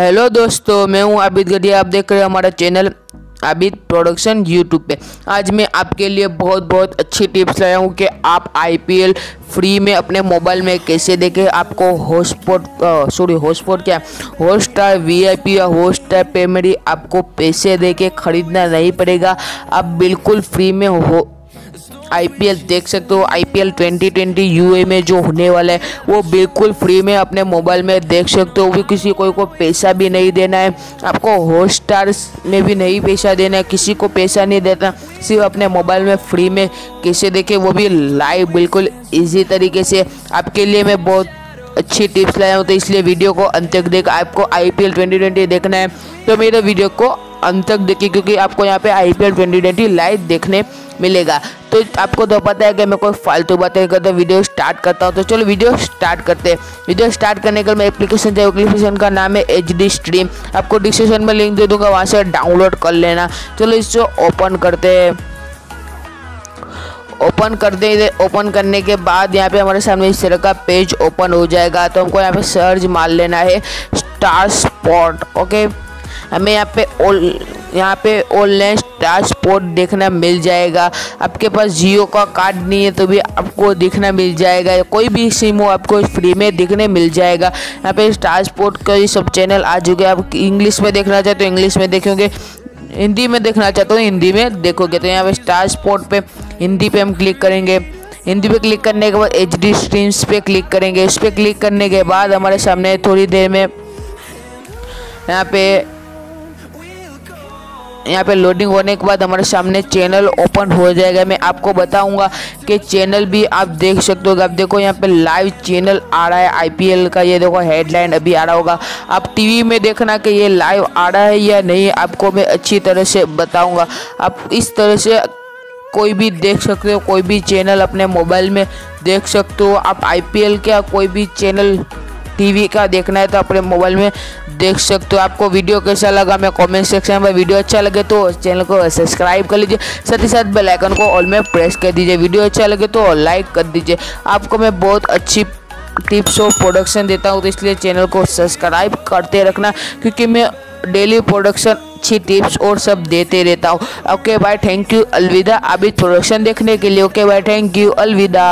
Hello दोस्तों, मैं हूँ आबिद गढ़िया। आप देख रहे हो हमारा चैनल आबिद प्रोडक्शन यूट्यूब पे। आज मैं आपके लिए बहुत बहुत अच्छी टिप्स लाया हूँ कि आप आईपीएल फ्री में अपने मोबाइल में कैसे देखें। आपको हॉटस्पॉट सॉरी हॉटस्पॉट क्या? हॉटस्टार वीआईपी या हॉटस्टार पेमेंट आपको पैसे दे के ख़रीदना नहीं पड़ेगा। आप बिल्कुल फ्री में हो आईपीएल देख सकते हो। आईपीएल 2020 यूए में जो होने वाला है, वो बिल्कुल फ्री में अपने मोबाइल में देख सकते हो। भी किसी कोई को पैसा भी नहीं देना है, आपको हॉटस्टार में भी नहीं पैसा देना है, किसी को पैसा नहीं देना, सिर्फ़ अपने मोबाइल में फ्री में कैसे देखे, वो भी लाइव बिल्कुल ईजी तरीके से। आपके लिए मैं बहुत अच्छी टिप्स लाया हूँ तो इसलिए वीडियो को अंत तक देख, आपको आई पी 2020 देखना है। तो मेरे वीडियो को अंत तक देखिए, क्योंकि आपको यहाँ पे आई पी 2020 लाइव देखने मिलेगा। तो आपको तो पता है कि मैं कोई फालतू बातें करता वीडियो स्टार्ट करता हूँ। तो चलो, वीडियो स्टार्ट करते हैं। वीडियो स्टार्ट करने के मैं एप्लीकेशन चाहिए एप्लीकेशन का नाम है एच डी स्ट्रीम आपको डिस्क्रिप्शन में लिंक दे दूँगा, वहाँ से डाउनलोड कर लेना। चलो, इसको ओपन करते हैं। ओपन कर दे ओपन करने के बाद यहाँ पे हमारे सामने इस तरह का पेज ओपन हो जाएगा। तो हमको यहाँ पे सर्च मार लेना है स्टार स्पॉट ओके हमें यहाँ पे ऑल यहाँ पे ऑनलाइन ट्रांसपोर्ट देखना मिल जाएगा। आपके पास जियो का कार्ड नहीं है तो भी आपको देखना मिल जाएगा। कोई भी सिम हो, आपको फ्री में दिखने मिल जाएगा। यहाँ पे ट्रांसपोर्ट का ये सब चैनल आ चुके हैं। आप इंग्लिश में देखना चाहते हो इंग्लिश में देखेंगे। हिंदी में देखना चाहते हो हिंदी में देखोगे। तो यहाँ पे स्टार स्पोर्ट पे हिंदी पे हम क्लिक करेंगे। हिंदी पे क्लिक करने के बाद एच डी स्ट्रीम्स पे क्लिक करेंगे। इस पर क्लिक करने के बाद हमारे सामने थोड़ी देर में यहाँ पे यहाँ पे लोडिंग होने के बाद हमारे सामने चैनल ओपन हो जाएगा। मैं आपको बताऊँगा कि चैनल भी आप देख सकते हो। आप देखो यहाँ पे लाइव चैनल आ रहा है आईपीएल का। ये देखो हेडलाइन अभी आ रहा होगा। आप टीवी में देखना कि ये लाइव आ रहा है या नहीं, आपको मैं अच्छी तरह से बताऊँगा। आप इस तरह से कोई भी देख सकते हो, कोई भी चैनल अपने मोबाइल में देख सकते हो। आप आईपीएल का कोई भी चैनल टीवी का देखना है तो अपने मोबाइल में देख सकते हो। आपको वीडियो कैसा लगा, मैं कमेंट सेक्शन में वीडियो अच्छा लगे तो चैनल को सब्सक्राइब कर लीजिए। साथ ही साथ बेल आइकन को ऑल में प्रेस कर दीजिए। वीडियो अच्छा लगे तो लाइक कर दीजिए। आपको मैं बहुत अच्छी टिप्स और प्रोडक्शन देता हूँ तो इसलिए चैनल को सब्सक्राइब करते रखना, क्योंकि मैं डेली प्रोडक्शन अच्छी टिप्स और सब देते रहता हूँ। ओके बाय थैंक यू अलविदा। अभी प्रोडक्शन देखने के लिए। ओके बाय थैंक यू अलविदा।